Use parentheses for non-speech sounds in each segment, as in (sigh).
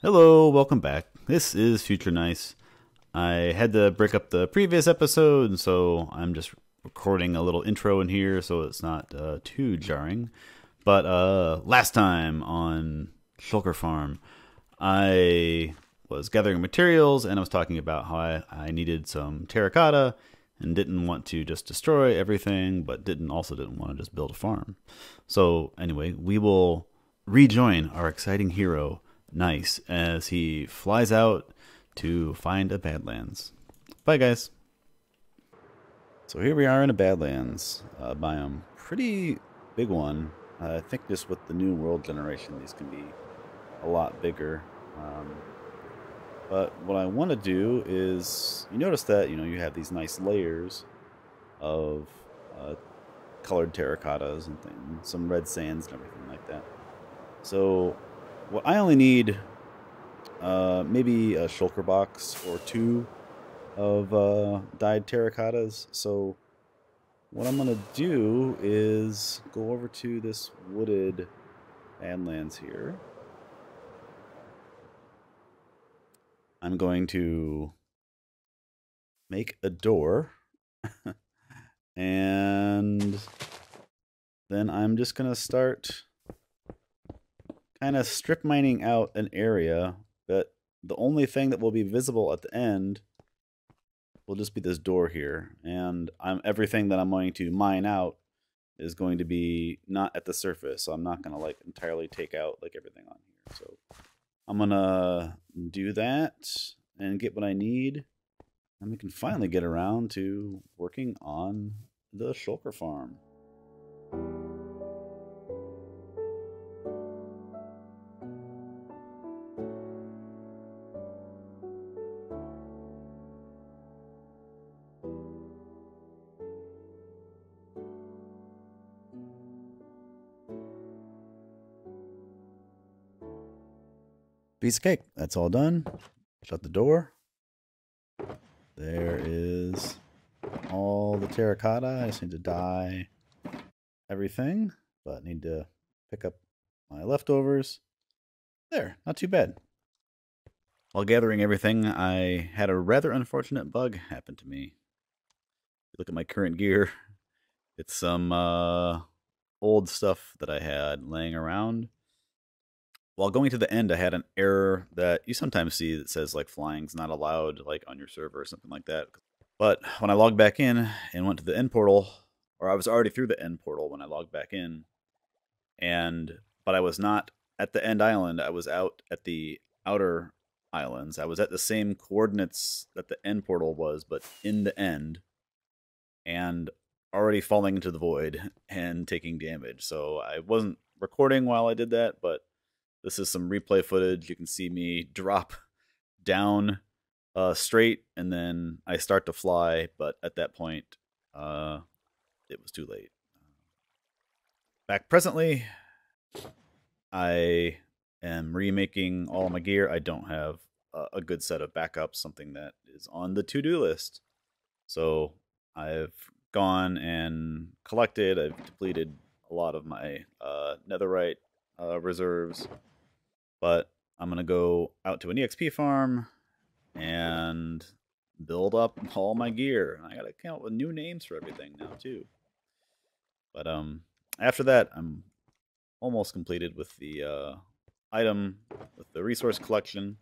Hello, welcome back. This is Future Gneiss. I had to break up the previous episode, so I'm just recording a little intro in here so it's not uh, too jarring. But uh, last time on Shulker Farm, I was gathering materials and I was talking about how I, I needed some terracotta and didn't want to just destroy everything, but didn't also didn't want to just build a farm. So anyway, we will rejoin our exciting hero Gneiss as he flies out to find a Badlands. Bye, guys. So here we are in a Badlands uh, biome. Pretty big one. Uh, I think just with the new world generation, these can be a lot bigger. Um, but what I want to do is, you notice that you know you have these nice layers of uh, colored terracottas and things, some red sands and everything like that. So well, I only need uh, maybe a shulker box or two of uh, dyed terracottas. So what I'm going to do is go over to this wooded Badlands here. I'm going to make a door. (laughs) and then I'm just going to start kind of strip mining out an area that the only thing that will be visible at the end will just be this door here. And I'm everything that I'm going to mine out is going to be not at the surface. So I'm not going to like entirely take out like everything on here. So I'm going to do that and get what I need. And we can finally get around to working on the shulker farm. Piece of cake. That's all done. Shut the door. There is all the terracotta. I just need to dye everything, but need to pick up my leftovers. There, not too bad. While gathering everything, I had a rather unfortunate bug happen to me. Look at my current gear. It's some uh, old stuff that I had laying around while going to the end, I had an error that you sometimes see that says like flying's not allowed, like on your server or something like that. But when I logged back in and went to the end portal, or I was already through the end portal when I logged back in, and but I was not at the end island. I was out at the outer islands. I was at the same coordinates that the end portal was, but in the end, and already falling into the void (laughs) and taking damage. So I wasn't recording while I did that, but this is some replay footage. You can see me drop down uh, straight, and then I start to fly, but at that point, uh, it was too late. Back presently, I am remaking all my gear. I don't have a, good set of backups, something that is on the to-do list. So I've gone and collected. I've depleted a lot of my uh, netherite uh, reserves. But I'm going to go out to an EXP farm and build up (laughs) all my gear. I got to come up with new names for everything now, too. But um, after that, I'm almost completed with the uh, item, with the resource collection.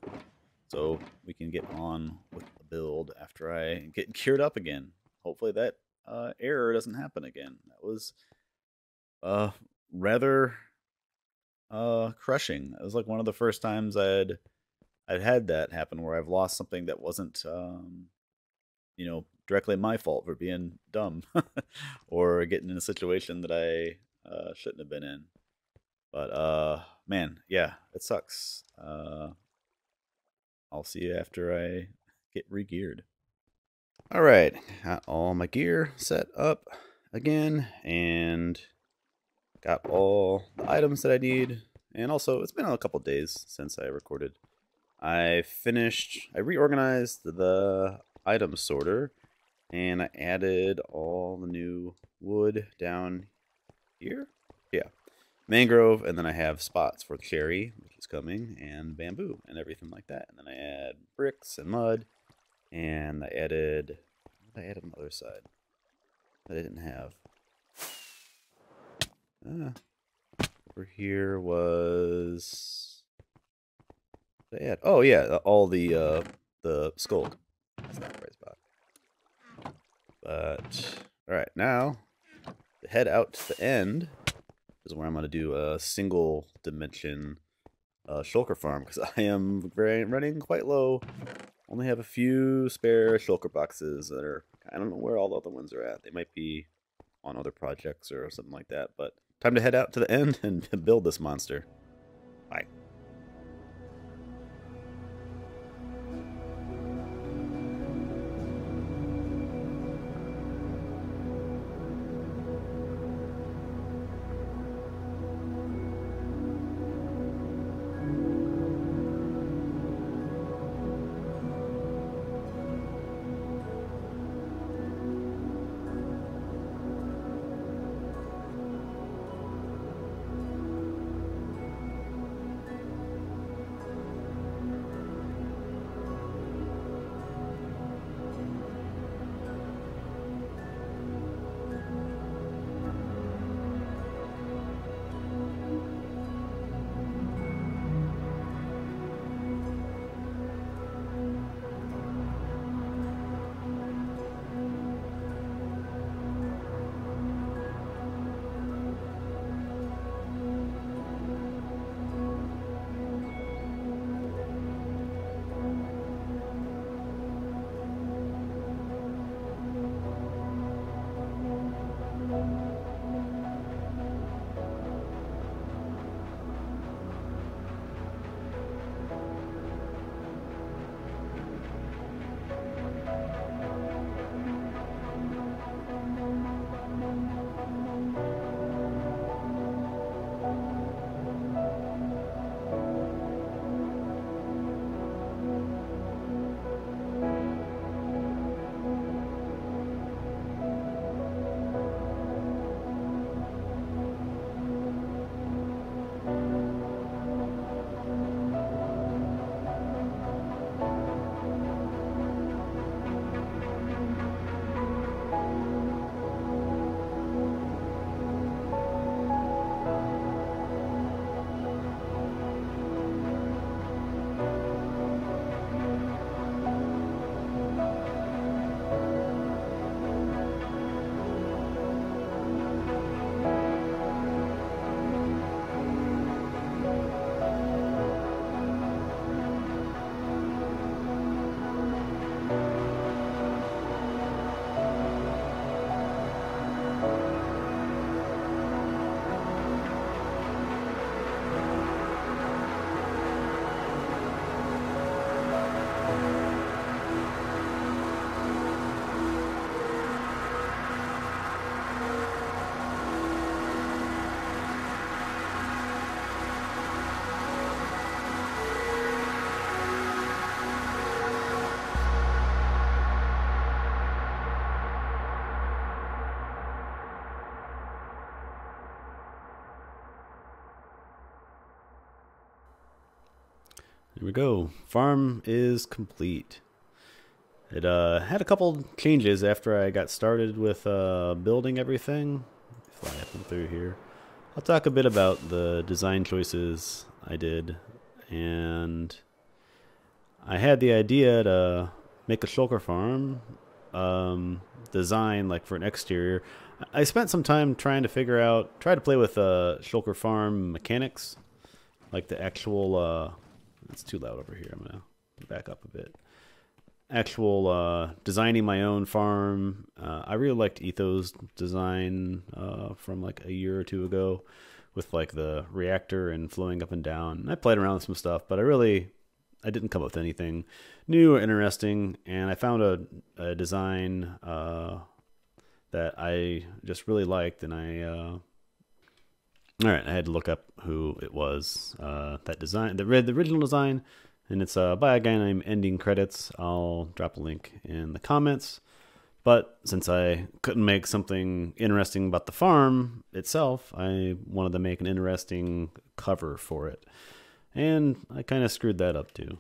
So we can get on with the build after I get geared up again. Hopefully that uh, error doesn't happen again. That was uh, rather uh crushing. It was like one of the first times I'd I'd had that happen where I've lost something that wasn't um you know directly my fault for being dumb (laughs) or getting in a situation that I uh shouldn't have been in. But uh man, yeah, it sucks. Uh I'll see you after I get re-geared. All right, got all my gear set up again and got all the items that I need. And also, it's been a couple days since I recorded. I finished, I reorganized the item sorter and I added all the new wood down here. Yeah. mangrove, and then I have spots for cherry, which is coming, and bamboo and everything like that. And then I add bricks and mud, and I added. What did I add on the other side that I didn't have? Uh, over here was. Did Oh yeah, all the uh, the skull. But all right, now head out to the end is where I'm going to do a single dimension uh, shulker farm because (laughs) I am very, running quite low. Only have a few spare shulker boxes that are, I don't know where all the other ones are at. They might be on other projects or something like that. But time to head out to the end and (laughs) build this monster. Here we go. Farm is complete. It uh, had a couple changes after I got started with uh, building everything. Fly up and through here. I'll talk a bit about the design choices I did. And I had the idea to make a shulker farm um, design like for an exterior. I spent some time trying to figure out, try to play with uh, shulker farm mechanics, like the actual uh, it's too loud over here. I'm gonna back up a bit. Actual uh, designing my own farm. Uh, I really liked Etho's design uh, from like a year or two ago, with like the reactor and flowing up and down. I played around with some stuff, but I really I didn't come up with anything new or interesting. And I found a, a design uh, that I just really liked, and I uh, all right, I had to look up who it was uh, that design, the the original design, and it's uh, by a guy named Ending Credits. I'll drop a link in the comments. But since I couldn't make something interesting about the farm itself, I wanted to make an interesting cover for it. And I kind of screwed that up too.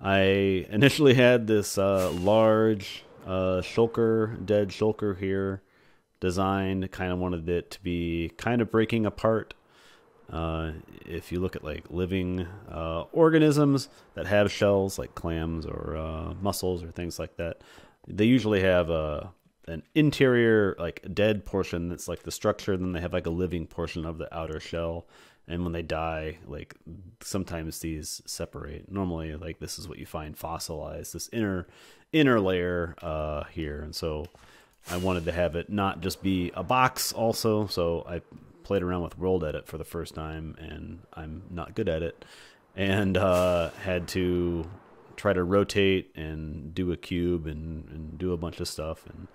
I (laughs) initially had this uh, large uh, shulker, dead shulker here designed. Kind of wanted it to be kind of breaking apart. Uh, if you look at like living uh, organisms that have shells, like clams or uh, mussels or things like that, they usually have a an interior like dead portion that's like the structure. Then they have like a living portion of the outer shell, and when they die like sometimes these separate normally like this is what you find fossilized this inner inner layer uh here and so i wanted to have it not just be a box also so i played around with world edit for the first time and i'm not good at it and uh had to try to rotate and do a cube and, and do a bunch of stuff and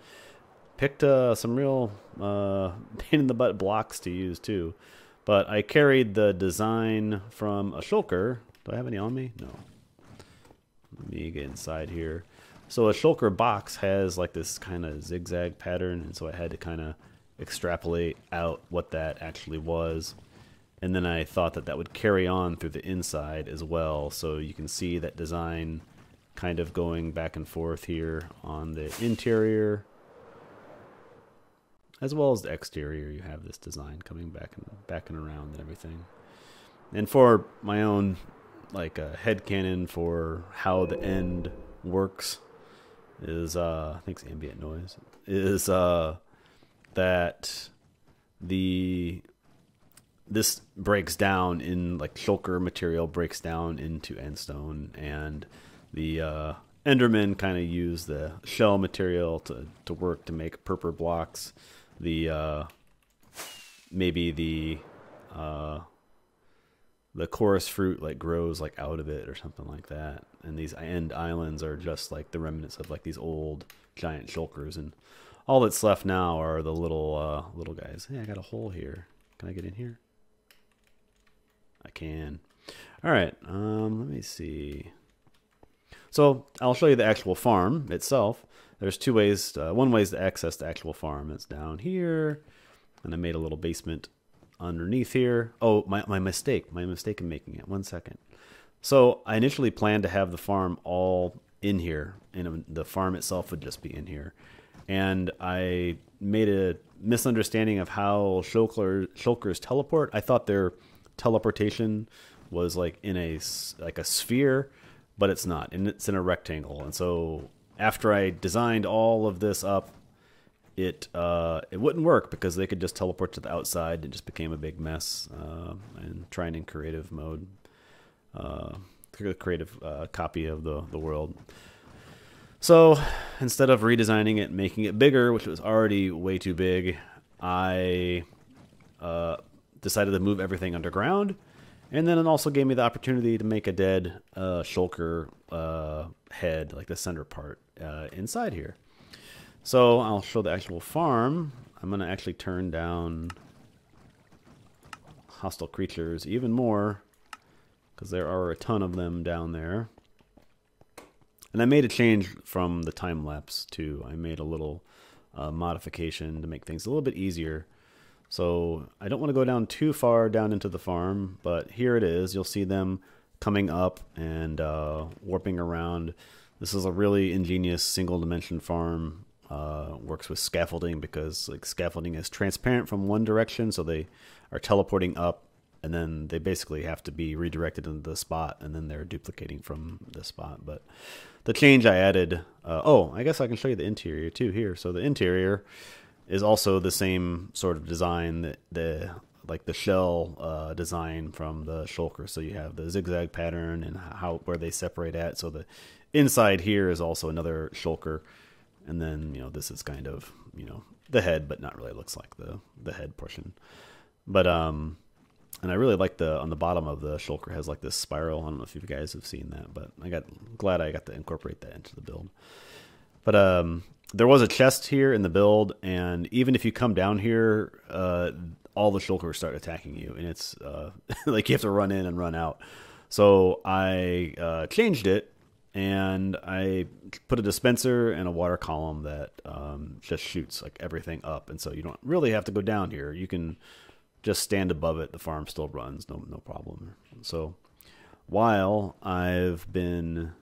picked uh, some real uh, (laughs) pain in the butt blocks to use too but I carried the design from a shulker. Do I have any on me? No. Let me get inside here. So a shulker box has like this kind of zigzag pattern, and so I had to kind of extrapolate out what that actually was. And then I thought that that would carry on through the inside as well. So you can see that design kind of going back and forth here on the interior as well as the exterior you have this design coming back and back and around and everything and for my own like a uh, head canon for how the end works is uh i think it's ambient noise is uh that the this breaks down in like shulker material breaks down into endstone and the uh endermen kind of use the shell material to to work to make purple blocks. The uh, maybe the uh, the chorus fruit like grows like out of it or something like that. And these end islands are just like the remnants of like these old giant shulkers, and all that's left now are the little uh, little guys. Hey, I got a hole here. Can I get in here? I can. All right. Um, let me see. So I'll show you the actual farm itself there's two ways. Uh, one way is to access the actual farm. It's down here, and I made a little basement underneath here. Oh, my my mistake. My mistake in making it. One second. So I initially planned to have the farm all in here, and the farm itself would just be in here. And I made a misunderstanding of how shulker, shulkers teleport. I thought their teleportation was like in a like a sphere, but it's not, and it's in a rectangle. And so after I designed all of this up, it uh, it wouldn't work because they could just teleport to the outside. It just became a big mess. Uh, and trying in creative mode, uh, creative uh, copy of the the world. So instead of redesigning it, making it bigger, which was already way too big, I uh, decided to move everything underground and then it also gave me the opportunity to make a dead uh, shulker uh, head, like the center part, uh, inside here. So I'll show the actual farm. I'm going to actually turn down hostile creatures even more because there are a ton of them down there. And I made a change from the time lapse too. I made a little uh, modification to make things a little bit easier. So I don't want to go down too far down into the farm, but here it is. You'll see them coming up and uh, warping around. This is a really ingenious single dimension farm. Uh, works with scaffolding because like scaffolding is transparent from one direction, so they are teleporting up, and then they basically have to be redirected into the spot, and then they're duplicating from the spot. But the change I added. Uh, oh, I guess I can show you the interior too here. So the interior is also the same sort of design that the like the shell uh, design from the shulker. So you have the zigzag pattern and how where they separate at. So the inside here is also another shulker, and then you know this is kind of you know the head, but not really looks like the the head portion. But um, and I really like the on the bottom of the shulker has like this spiral. I don't know if you guys have seen that, but I got glad I got to incorporate that into the build. But um, there was a chest here in the build, and even if you come down here, uh, all the shulkers start attacking you, and it's uh, (laughs) like you have to run in and run out. So I uh, changed it, and I put a dispenser and a water column that um, just shoots like everything up, and so you don't really have to go down here. You can just stand above it. The farm still runs, no no problem. So while I've been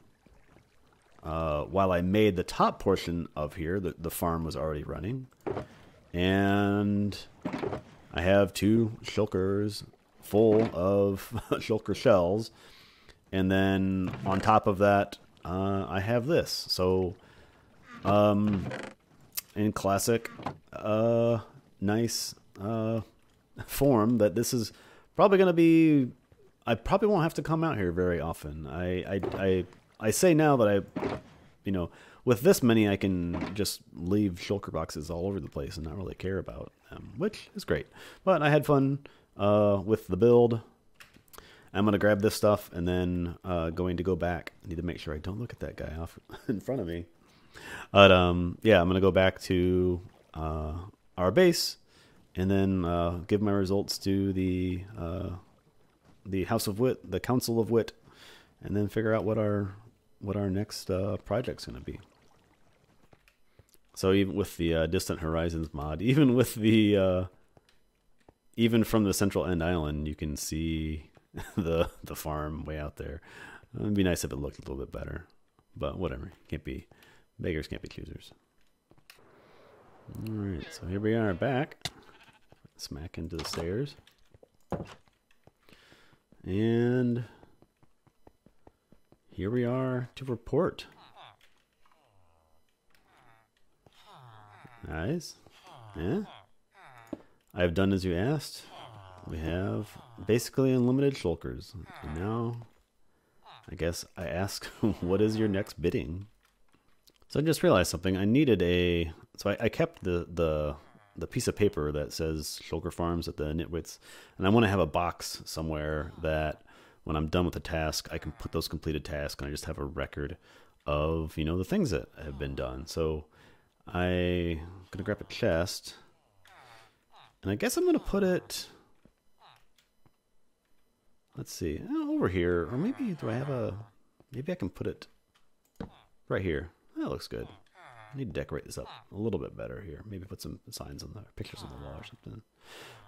uh, while I made the top portion of here, the, the farm was already running, and I have two shulkers full of (laughs) shulker shells and then on top of that, uh, I have this. So, um, in classic, uh, Gneiss uh, (laughs) form, that this is probably going to be. I probably won't have to come out here very often. I, I, I, I say now that I, you know, with this many, I can just leave shulker boxes all over the place and not really care about them, which is great. But I had fun uh, with the build. I'm gonna grab this stuff and then uh, going to go back. I need to make sure I don't look at that guy off (laughs) in front of me. But um, yeah, I'm gonna go back to uh, our base and then uh, give my results to the uh, the House of Wit, the Council of Wit, and then figure out what our what our next uh, project's gonna be. So even with the uh, Distant Horizons mod, (laughs) even with the even from the Central End Island, you can see (laughs) the the farm way out there. It'd be nice if it looked a little bit better, but whatever. Can't be beggars can't be choosers. All right, so here we are back. Smack into the stairs, and here we are to report. Nice. Yeah. I have done as you asked. We have basically unlimited shulkers. And now, I guess I ask, (laughs) what is your next bidding? So I just realized something. I needed a. So I, I kept the the the piece of paper that says Shulker Farms at the Nitwits, and I want to have a box somewhere that when I'm done with the task, I can put those completed tasks, and I just have a record of you know the things that have been done. So I'm gonna grab a chest, and I guess I'm gonna put it Let's see. Oh, over here. Or maybe, do I have a... Maybe I can put it right here. That looks good. I need to decorate this up a little bit better here. Maybe put some signs on the pictures on the wall or something.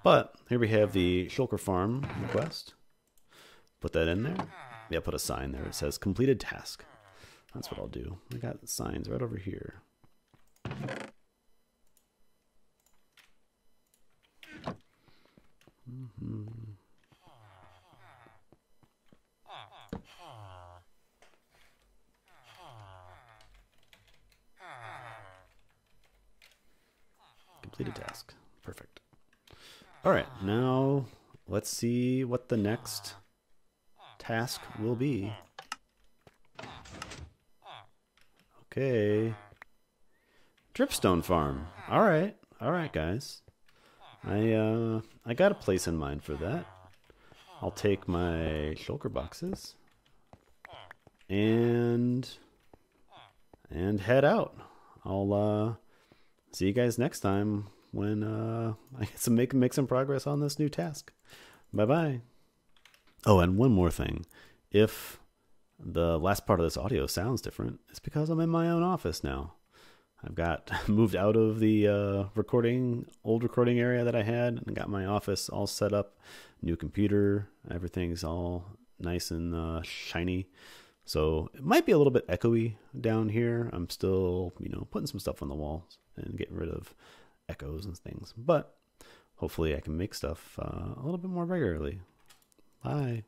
But here we have the Shulker Farm request. Put that in there. Yeah, put a sign there. It says completed task. That's what I'll do. I got signs right over here. Mm-hmm. Completed task. Perfect. All right, now let's see what the next task will be. Okay. Dripstone farm. All right. All right, guys. I uh I got a place in mind for that. I'll take my shulker boxes and and head out. I'll uh see you guys next time when uh, (laughs) I get some make make some progress on this new task. Bye bye. Oh, and one more thing. If the last part of this audio sounds different, it's because I'm in my own office now. I've got (laughs) moved out of the uh, recording old recording area that I had and got my office all set up, new computer, everything's all nice and uh, shiny. So it might be a little bit echoey down here. I'm still, you know, putting some stuff on the walls and getting rid of echoes and things. But hopefully, I can make stuff uh, a little bit more regularly. Bye.